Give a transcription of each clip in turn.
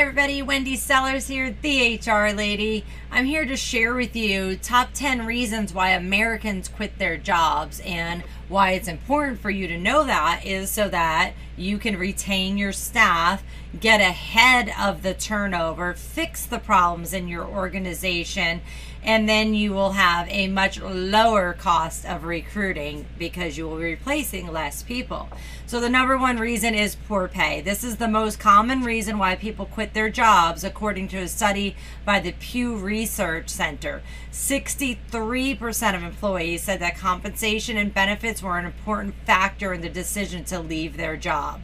everybody, Wendy Sellers here, the HR lady. I'm here to share with you top 10 reasons why Americans quit their jobs and why it's important for you to know that is so that you can retain your staff, get ahead of the turnover, fix the problems in your organization, and then you will have a much lower cost of recruiting because you will be replacing less people. So the number one reason is poor pay. This is the most common reason why people quit their jobs according to a study by the Pew Research Center. 63% of employees said that compensation and benefits were an important factor in the decision to leave their job.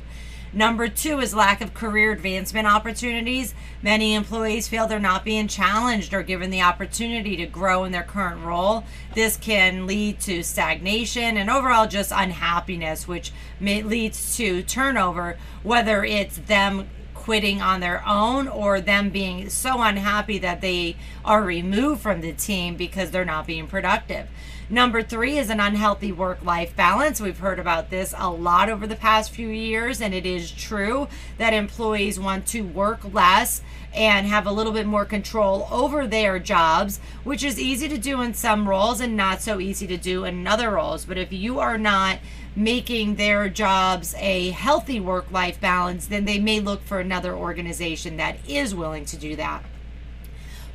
Number two is lack of career advancement opportunities. Many employees feel they're not being challenged or given the opportunity to grow in their current role. This can lead to stagnation and overall just unhappiness, which leads to turnover, whether it's them quitting on their own or them being so unhappy that they are removed from the team because they're not being productive. Number three is an unhealthy work life balance. We've heard about this a lot over the past few years, and it is true that employees want to work less and have a little bit more control over their jobs, which is easy to do in some roles and not so easy to do in other roles. But if you are not making their jobs a healthy work life balance, then they may look for another organization that is willing to do that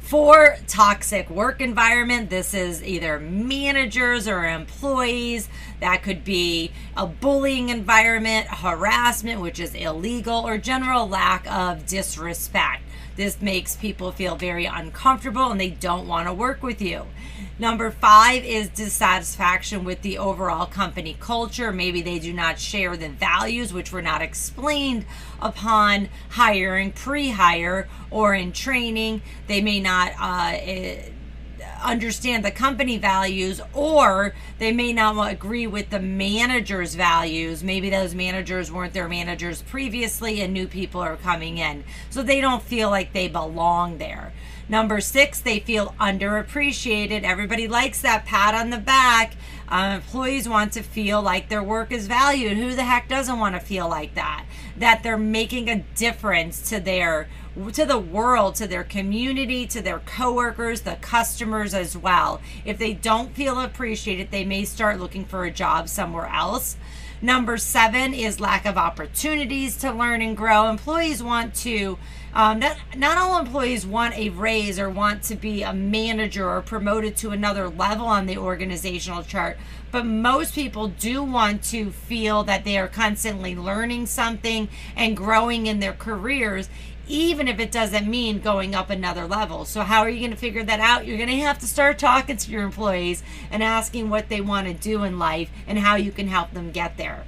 for toxic work environment. This is either managers or employees. That could be a bullying environment, harassment, which is illegal, or general lack of disrespect. This makes people feel very uncomfortable and they don't want to work with you. Number five is dissatisfaction with the overall company culture. Maybe they do not share the values, which were not explained upon hiring, pre hire, or in training. They may not. Uh, eh, understand the company values or they may not agree with the manager's values maybe those managers weren't their managers previously and new people are coming in so they don't feel like they belong there Number six, they feel underappreciated. Everybody likes that pat on the back. Uh, employees want to feel like their work is valued. Who the heck doesn't want to feel like that? That they're making a difference to their to the world, to their community, to their coworkers, the customers as well. If they don't feel appreciated, they may start looking for a job somewhere else. Number seven is lack of opportunities to learn and grow. Employees want to um, not, not all employees want a raise or want to be a manager or promoted to another level on the organizational chart, but most people do want to feel that they are constantly learning something and growing in their careers, even if it doesn't mean going up another level. So, how are you going to figure that out? You're going to have to start talking to your employees and asking what they want to do in life and how you can help them get there.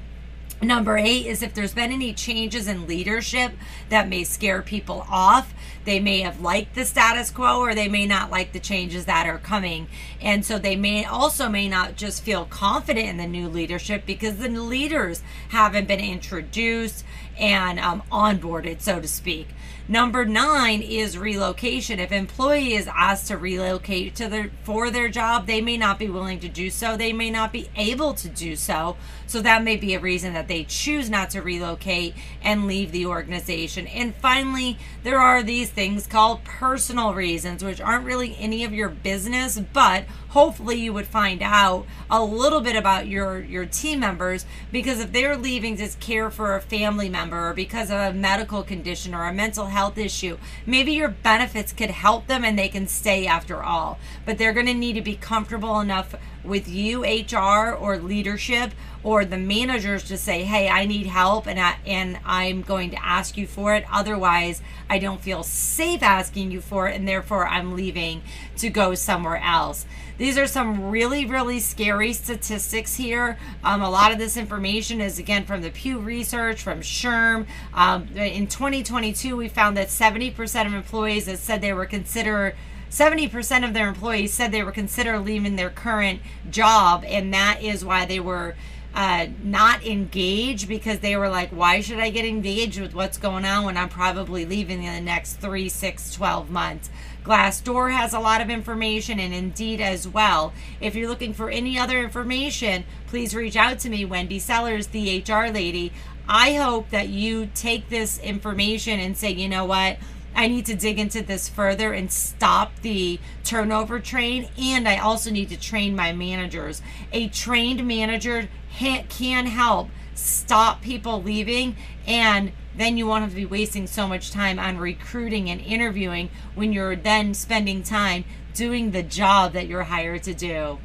Number eight is if there's been any changes in leadership that may scare people off. They may have liked the status quo or they may not like the changes that are coming. And so they may also may not just feel confident in the new leadership because the leaders haven't been introduced and um, onboarded, so to speak. Number nine is relocation. If employee is asked to relocate to their for their job, they may not be willing to do so. They may not be able to do so. So that may be a reason that they choose not to relocate and leave the organization. And finally, there are these things called personal reasons, which aren't really any of your business, but hopefully you would find out a little bit about your your team members because if they're leaving to care for a family member or because of a medical condition or a mental health issue maybe your benefits could help them and they can stay after all but they're going to need to be comfortable enough with you HR or leadership or the managers to say, "Hey, I need help and I and I'm going to ask you for it. Otherwise, I don't feel safe asking you for it and therefore I'm leaving to go somewhere else." These are some really, really scary statistics here. Um, a lot of this information is again from the Pew Research, from SHRM. Um, in 2022, we found that 70% of employees that said they were considered 70% of their employees said they were consider leaving their current job, and that is why they were uh, not engaged because they were like, why should I get engaged with what's going on when I'm probably leaving in the next three, six, 12 months? Glassdoor has a lot of information and Indeed as well. If you're looking for any other information, please reach out to me, Wendy Sellers, the HR lady. I hope that you take this information and say, you know what? I need to dig into this further and stop the turnover train. And I also need to train my managers. A trained manager can help stop people leaving and then you won't have to be wasting so much time on recruiting and interviewing when you're then spending time doing the job that you're hired to do.